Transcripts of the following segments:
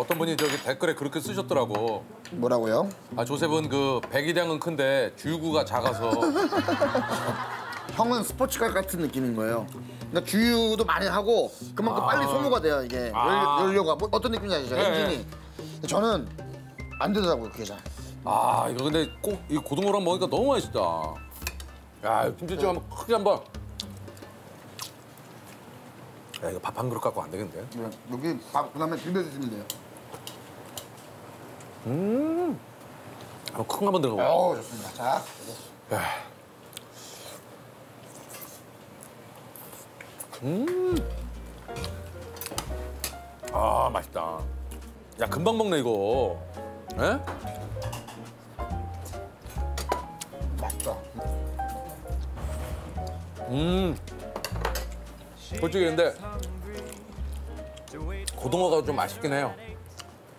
어떤 분이 저기 댓글에 그렇게 쓰셨더라고. 뭐라고요? 아 조셉은 그 배기량은 큰데 주유구가 작아서 형은 스포츠카 같은 느낌인 거예요. 그러니까 주유도 많이 하고 그만큼 빨리 소모가 돼요 이게 아. 연- 연료 가 뭐 어떤 느낌인지 아시죠? 네. 엔진이. 근데 저는 안 되더라고요 그게 잘. 아 이거 근데 꼭 이 고등어랑 먹으니까 너무 맛있다. 야 김치찜 한번 크게 한번. 야 이거 밥 한 그릇 갖고 안 되겠는데? 네, 여기 밥 그다음에 비벼 드시면 돼요. 한번 큰거 한번 들어가. 어 좋습니다. 자, 아 맛있다. 야 금방 먹네 이거. 에? 맛있다. 음. 솔직히 근데 고등어가 좀 맛있긴 해요.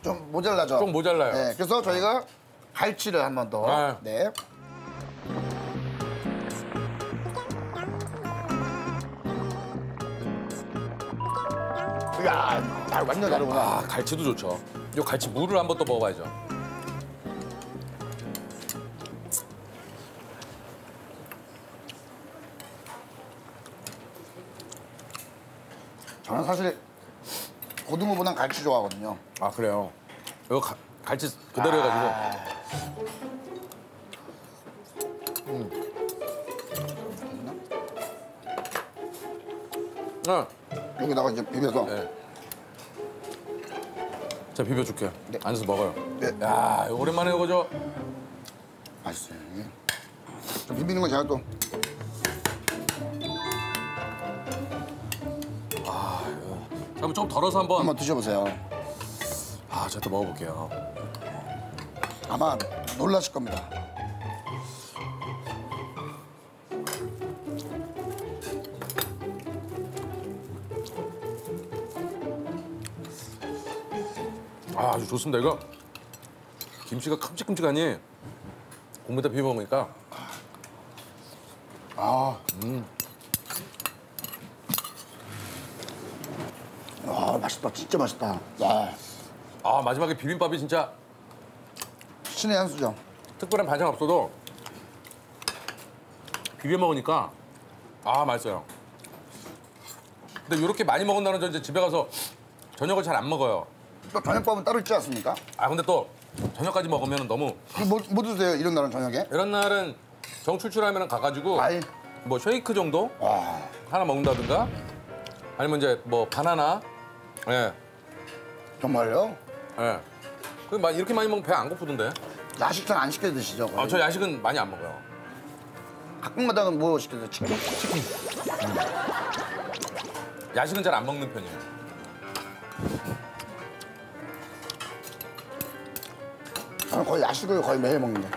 좀 모자라죠? 좀 모자라요. 네, 그래서 저희가 갈치를 한 번 더. 아. 네. 이야, 아, 완전 다르구나. 아 갈치도 좋죠. 요 갈치 무를 한번 또 먹어봐야죠. 저는 사실 고등어보단 갈치 좋아하거든요. 아 그래요. 이거 가- 갈치 그대로 해가지고. 음. 아, 여기다가 이제 비벼서. 네. 자 비벼줄게. 네. 앉아서 먹어요. 네. 야 이거 오랜만에 이거 저. 맛있어요. 이게. 좀 비비는 건 제가 또 그럼 좀 덜어서 한번. 한번 드셔보세요. 아또 먹어볼게요. 아마 놀라실 겁니다. 아 아주 좋습니다 이거. 김치가 큼직큼직하니 국물에다 비벼 먹으니까 아, 아 맛있다. 진짜 맛있다. 야, 아 마지막에 비빔밥이 진짜 신의 한 수죠. 특별한 반찬 없어도 비벼 먹으니까 아 맛있어요. 근데 이렇게 많이 먹은다는 저 이제 집에 가서 저녁을 잘 안 먹어요. 또 저녁밥은 따로 있지 않습니까? 아 근데 또 저녁까지 먹으면 너무 뭐, 뭐 드세요? 이런 날은 저녁에? 이런 날은 정출출하면 가가지고 과일. 뭐 쉐이크 정도 와, 하나 먹는다든가 아니면 이제 뭐 바나나 예 정말요? 예. 그막 이렇게 많이 먹으면 배 안 고프던데. 야식 잘안 시켜 드시죠? 거의? 아 저 야식은 많이 안 먹어요. 가끔가다가 뭐 시켜 드세요? 치킨? 야식은 잘 안 먹는 편이에요. 저는 거의 야식을 거의 매일 먹는데.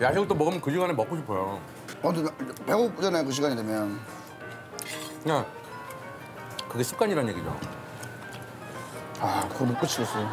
야식을 또 먹으면 그 시간에 먹고 싶어요. 어, 근데 배고프잖아요, 그 시간이 되면. 그냥 그게 습관이란 얘기죠. 아, 그거 못 고치겠어요.